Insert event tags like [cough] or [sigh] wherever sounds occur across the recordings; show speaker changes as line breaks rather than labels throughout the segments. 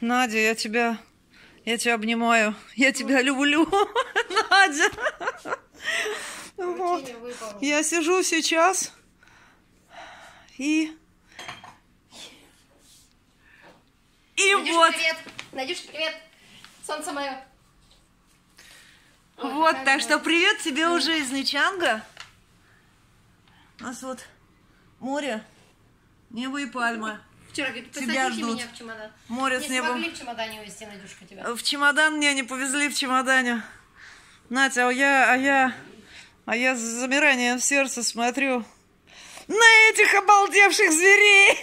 Надя, я тебя, я тебя обнимаю. Я тебя люблю, [laughs] Надя. Вот. Я сижу сейчас и... И
Надюш,
вот,
привет. Надюш, привет. Солнце мое. Ой,
вот, так что привет тебе уже из Ничанга. У нас вот море, небо и пальмы.
Вчера говорит,
Тебя ждут.
меня в чемодан.
Море
Не
с небом.
смогли в чемодане увезти, Надюшка, тебя.
В чемодан мне не повезли в чемодане. Натя, а я, а я, а я с замиранием в сердце смотрю на этих обалдевших зверей.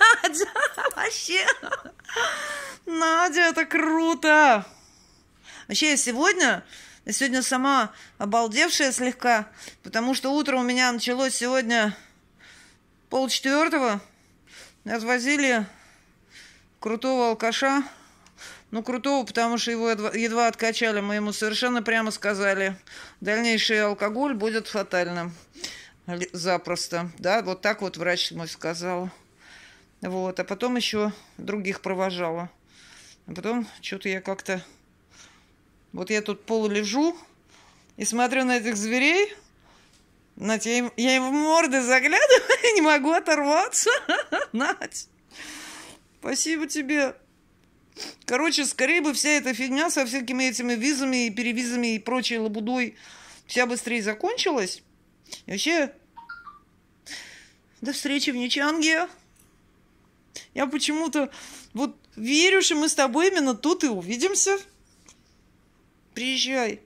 [laughs] Надя, вообще. Надя, это круто. Вообще, я сегодня, я сегодня сама обалдевшая слегка, потому что утро у меня началось сегодня полчетвертого. Отвозили крутого алкаша. Ну, крутого, потому что его едва, откачали. Мы ему совершенно прямо сказали, дальнейший алкоголь будет фатальным. Запросто. Да, вот так вот врач мой сказал. Вот. А потом еще других провожала. А потом что-то я как-то... Вот я тут полулежу и смотрю на этих зверей. Надь, я им, я им в морды заглядываю [laughs] не могу оторваться. [laughs] Надь, спасибо тебе. Короче, скорее бы вся эта фигня со всякими этими визами и перевизами и прочей лабудой вся быстрее закончилась. И вообще, до встречи в Ничанге. Я почему-то вот верю, что мы с тобой именно тут и увидимся. Приезжай.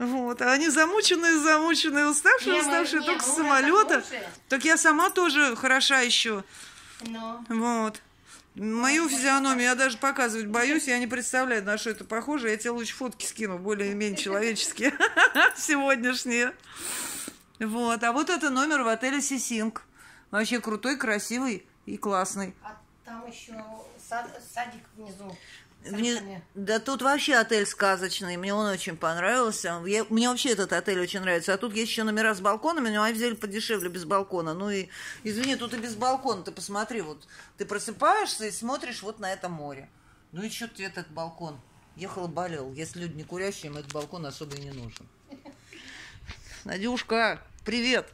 Вот, а они замученные, замученные, уставшие,
Не, мы-
уставшие
не,
только с
уже
самолета.
послушали.
Так я сама тоже хороша еще.
Но
Вот. Мою физиономию я даже показывать боюсь, я не представляю, на что это похоже. Я тебе лучше фотки скину, более-менее человеческие, [laughs] сегодняшние. Вот. А вот это номер в отеле Сисинг. Вообще крутой, красивый и классный.
Там еще сад- садик внизу.
Вне-. Да тут вообще отель сказочный, мне он очень понравился. Я- Мне вообще этот отель очень нравится. А тут есть еще номера с балконами, но они взяли подешевле без балкона. Ну и, извини, тут и без балкона. Ты посмотри, вот ты просыпаешься и смотришь вот на это море. Ну и что тебе этот балкон? Ехал и болел. Если люди не курящие, им этот балкон особо и не нужен. [laughs] Надюшка, привет!